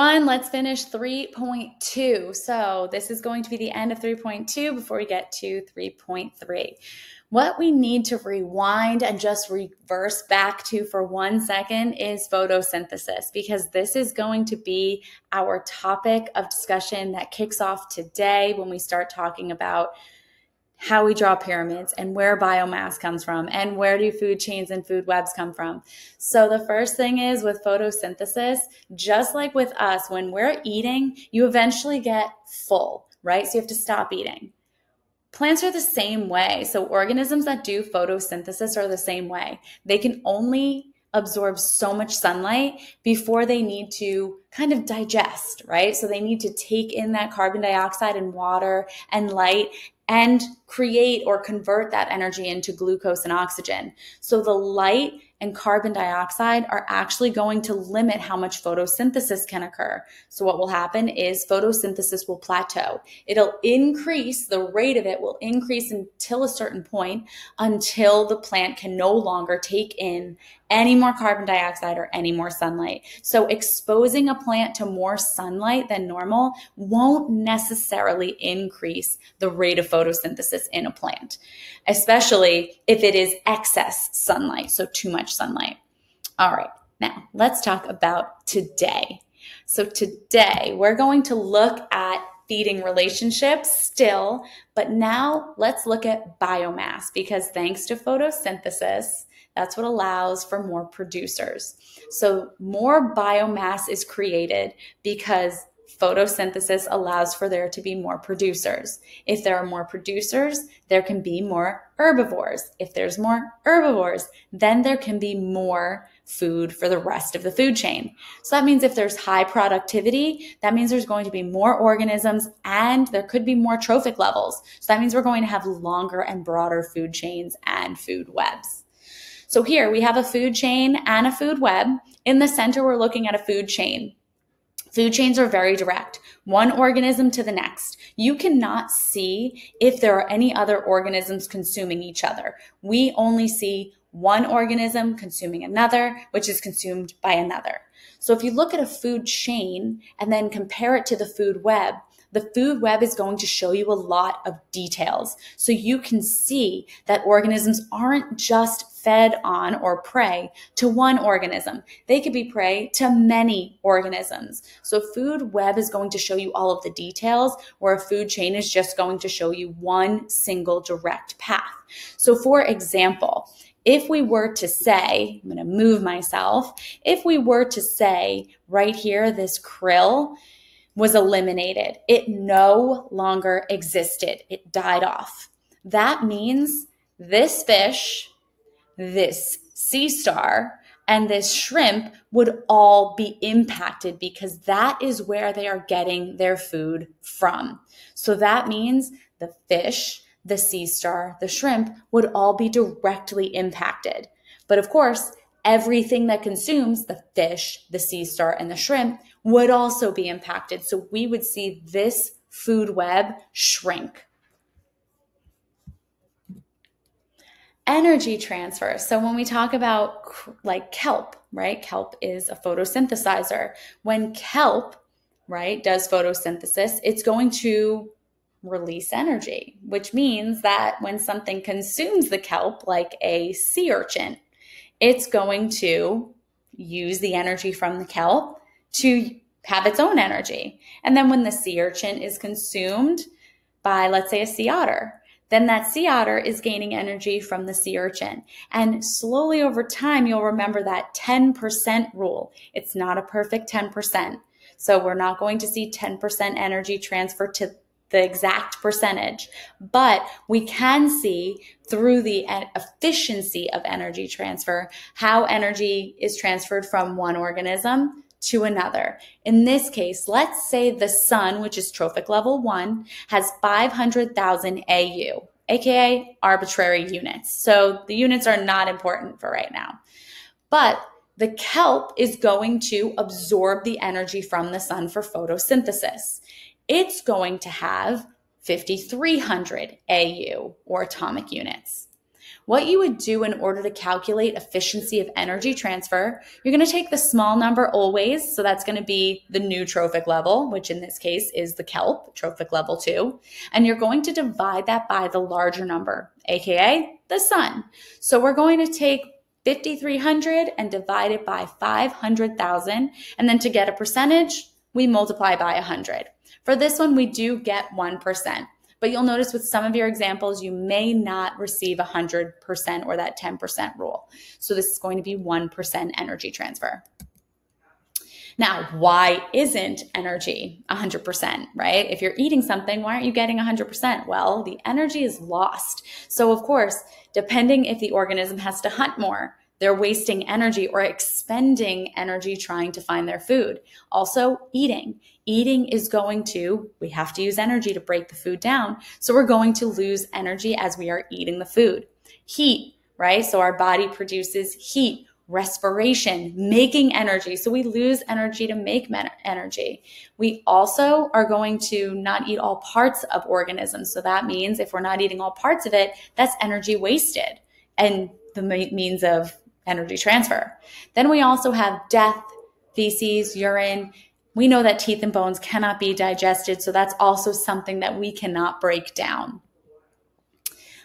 everyone. Let's finish 3.2. So, this is going to be the end of 3.2 before we get to 3.3. What we need to rewind and just reverse back to for one second is photosynthesis, because this is going to be our topic of discussion that kicks off today when we start talking about how we draw pyramids and where biomass comes from and where do food chains and food webs come from. So the first thing is with photosynthesis, just like with us, when we're eating, you eventually get full, right? So you have to stop eating. Plants are the same way. So organisms that do photosynthesis are the same way. They can only absorb so much sunlight before they need to kind of digest, right? So they need to take in that carbon dioxide and water and light and create or convert that energy into glucose and oxygen. So the light and carbon dioxide are actually going to limit how much photosynthesis can occur. So what will happen is photosynthesis will plateau. It'll increase, the rate of it will increase until a certain point until the plant can no longer take in any more carbon dioxide or any more sunlight. So exposing a plant to more sunlight than normal won't necessarily increase the rate of photosynthesis in a plant, especially if it is excess sunlight, so too much sunlight. All right, now let's talk about today. So today we're going to look at feeding relationships still, but now let's look at biomass because thanks to photosynthesis, that's what allows for more producers. So more biomass is created because photosynthesis allows for there to be more producers. If there are more producers, there can be more herbivores. If there's more herbivores, then there can be more food for the rest of the food chain. So that means if there's high productivity, that means there's going to be more organisms and there could be more trophic levels. So that means we're going to have longer and broader food chains and food webs. So here we have a food chain and a food web. In the center, we're looking at a food chain. Food chains are very direct, one organism to the next. You cannot see if there are any other organisms consuming each other. We only see one organism consuming another, which is consumed by another. So if you look at a food chain and then compare it to the food web, the food web is going to show you a lot of details. So you can see that organisms aren't just fed on or prey to one organism. They could be prey to many organisms. So food web is going to show you all of the details where a food chain is just going to show you one single direct path. So for example, if we were to say, I'm going to move myself, if we were to say right here, this krill was eliminated, it no longer existed, it died off. That means this fish, this sea star, and this shrimp would all be impacted because that is where they are getting their food from. So that means the fish, the sea star, the shrimp would all be directly impacted. But of course, everything that consumes the fish, the sea star, and the shrimp would also be impacted. So we would see this food web shrink. Energy transfer. So when we talk about like kelp, right? Kelp is a photosynthesizer. When kelp, right, does photosynthesis, it's going to release energy, which means that when something consumes the kelp, like a sea urchin, it's going to use the energy from the kelp to have its own energy. And then when the sea urchin is consumed by, let's say, a sea otter, then that sea otter is gaining energy from the sea urchin. And slowly over time, you'll remember that 10% rule. It's not a perfect 10%. So we're not going to see 10% energy transfer to the exact percentage, but we can see through the efficiency of energy transfer how energy is transferred from one organism to another. In this case, let's say the sun, which is trophic level one, has 500,000 AU, aka arbitrary units. So the units are not important for right now. But the kelp is going to absorb the energy from the sun for photosynthesis it's going to have 5,300 AU or atomic units. What you would do in order to calculate efficiency of energy transfer, you're going to take the small number always. So that's going to be the new trophic level, which in this case is the kelp, trophic level two. And you're going to divide that by the larger number, AKA the sun. So we're going to take 5,300 and divide it by 500,000. And then to get a percentage, we multiply by 100. For this one, we do get 1%. But you'll notice with some of your examples, you may not receive 100% or that 10% rule. So this is going to be 1% energy transfer. Now, why isn't energy 100%, right? If you're eating something, why aren't you getting 100%? Well, the energy is lost. So, of course, depending if the organism has to hunt more, they're wasting energy or expending energy trying to find their food. Also, eating. Eating is going to, we have to use energy to break the food down. So we're going to lose energy as we are eating the food. Heat, right? So our body produces heat respiration, making energy. So we lose energy to make energy. We also are going to not eat all parts of organisms. So that means if we're not eating all parts of it, that's energy wasted and the means of energy transfer. Then we also have death, feces, urine. We know that teeth and bones cannot be digested. So that's also something that we cannot break down.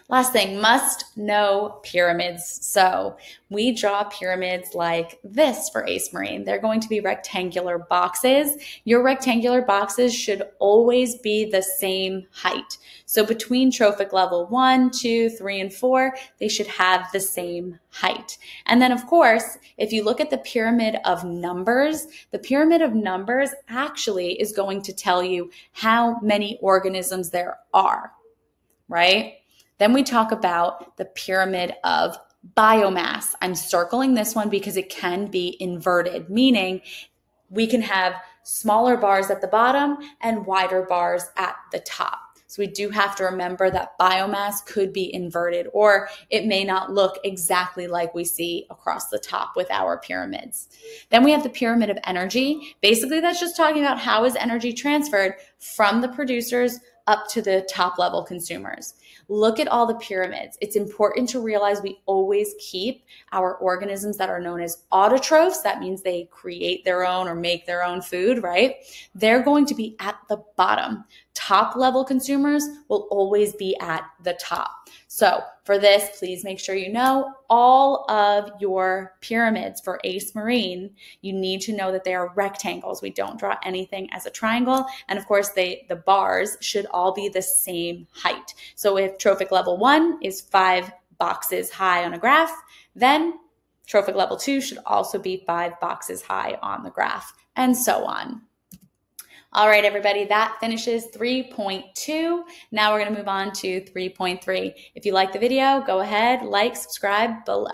Last thing, must know pyramids. So we draw pyramids like this for AS Marine. They're going to be rectangular boxes. Your rectangular boxes should always be the same height. So between trophic level one, two, three, and four, they should have the same height. And then of course, if you look at the pyramid of numbers, the pyramid of numbers actually is going to tell you how many organisms there are, right? Then we talk about the pyramid of biomass. I'm circling this one because it can be inverted, meaning we can have smaller bars at the bottom and wider bars at the top. So we do have to remember that biomass could be inverted or it may not look exactly like we see across the top with our pyramids. Then we have the pyramid of energy. Basically, that's just talking about how is energy transferred from the producers up to the top level consumers. Look at all the pyramids. It's important to realize we always keep our organisms that are known as autotrophs. That means they create their own or make their own food, right? They're going to be at the bottom. Top level consumers will always be at the top. So for this, please make sure you know all of your pyramids for AS Marine. You need to know that they are rectangles. We don't draw anything as a triangle. And of course, they the bars should all be the same height. So if trophic level one is five boxes high on a graph, then trophic level two should also be five boxes high on the graph, and so on. All right, everybody, that finishes 3.2. Now we're going to move on to 3.3. If you like the video, go ahead, like, subscribe below.